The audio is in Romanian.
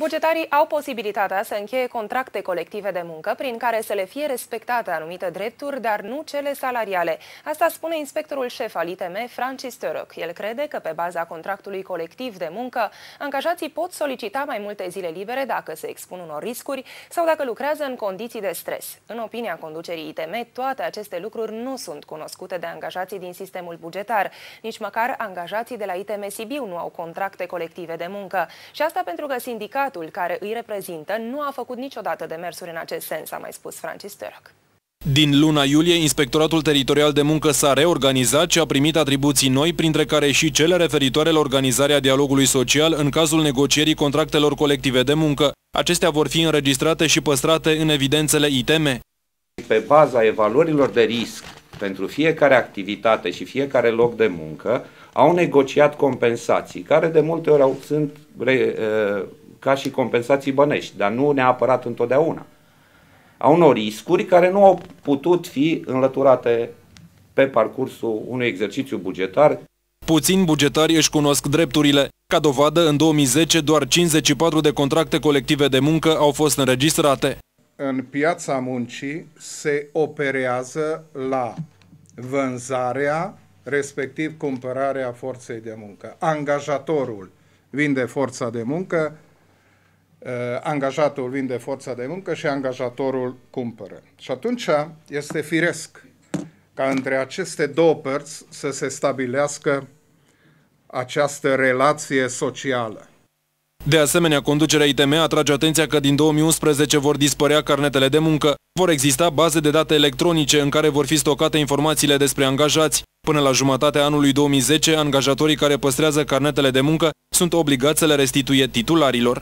Bugetarii au posibilitatea să încheie contracte colective de muncă prin care să le fie respectate anumite drepturi, dar nu cele salariale. Asta spune inspectorul șef al ITM, Francis Tărăc. El crede că pe baza contractului colectiv de muncă, angajații pot solicita mai multe zile libere dacă se expun unor riscuri sau dacă lucrează în condiții de stres. În opinia conducerii ITM, toate aceste lucruri nu sunt cunoscute de angajații din sistemul bugetar. Nici măcar angajații de la ITM Sibiu nu au contracte colective de muncă. Și asta pentru că sindicatul Sindicatul care îi reprezintă nu a făcut niciodată demersuri în acest sens, a mai spus Francis Tărac. Din luna iulie, Inspectoratul Teritorial de Muncă s-a reorganizat și a primit atribuții noi, printre care și cele referitoare la organizarea dialogului social în cazul negocierii contractelor colective de muncă. Acestea vor fi înregistrate și păstrate în evidențele ITM. Pe baza evaluărilor de risc pentru fiecare activitate și fiecare loc de muncă, au negociat compensații, care de multe ori au, sunt re, ca și compensații bănești, dar nu neapărat întotdeauna. Au unor riscuri care nu au putut fi înlăturate pe parcursul unui exercițiu bugetar. Puțini bugetari își cunosc drepturile. Ca dovadă, în 2010, doar 54 de contracte colective de muncă au fost înregistrate. În piața muncii se operează la vânzarea, respectiv cumpărarea forței de muncă. Angajatorul vinde forța de muncă, Uh, angajatul vinde forța de muncă și angajatorul cumpără. Și atunci este firesc ca între aceste două părți să se stabilească această relație socială. De asemenea, conducerea ITM atrage atenția că din 2011 vor dispărea carnetele de muncă. Vor exista baze de date electronice în care vor fi stocate informațiile despre angajați. Până la jumătatea anului 2010, angajatorii care păstrează carnetele de muncă sunt obligați să le restituie titularilor.